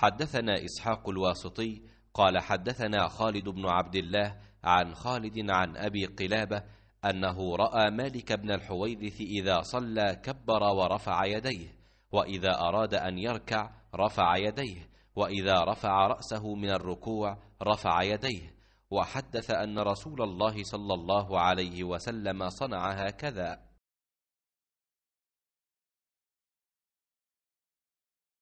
حدثنا إسحاق الواسطي قال حدثنا خالد بن عبد الله عن خالد عن أبي قلابة أنه رأى مالك بن الحويرث إذا صلى كبر ورفع يديه وإذا أراد أن يركع رفع يديه وإذا رفع رأسه من الركوع رفع يديه. وحدث أن رسول الله صلى الله عليه وسلم صنع هكذا.